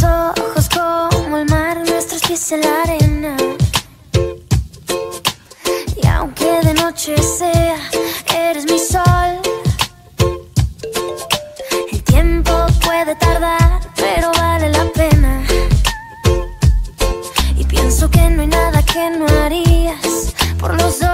Nuestros ojos como el mar, nuestros pies en la arena. Y aunque de noche sea, eres mi sol. El tiempo puede tardar, pero vale la pena. Y pienso que no hay nada que no harías por los dos.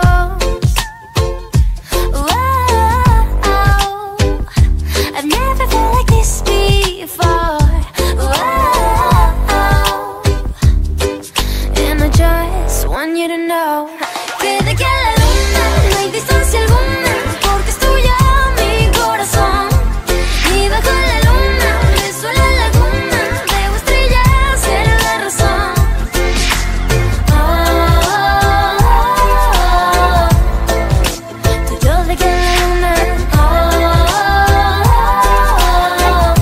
To know que la luna no hay distancia alguna, porque es tuya mi corazón. Y bajo la luna, beso la laguna, veo estrellas, eres la razón. Oh, tú y yo de a la luna. Oh,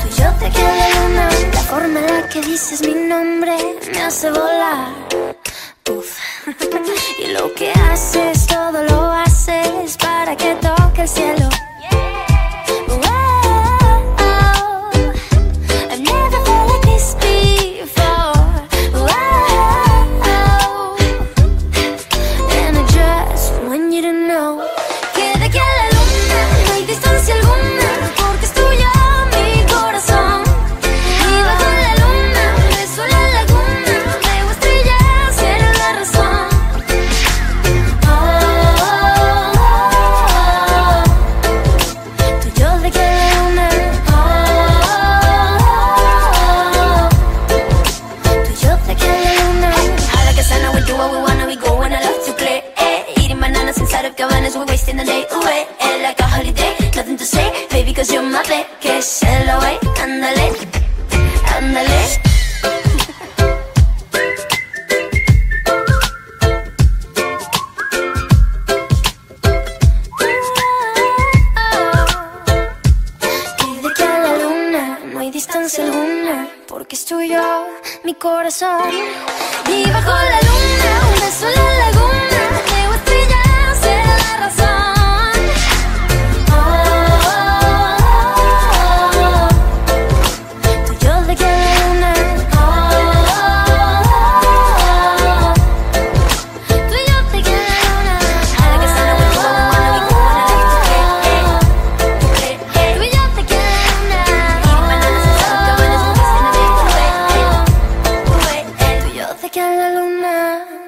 tú y yo de a la luna. La forma en la que dices mi nombre me hace volar. Y lo que haces, todo lo you're my babe. Que se lo way, ándale, ándale. Y de aquí a la luna no hay distancia alguna, porque es tuyo mi corazón. Y bajo la aquí a la luna.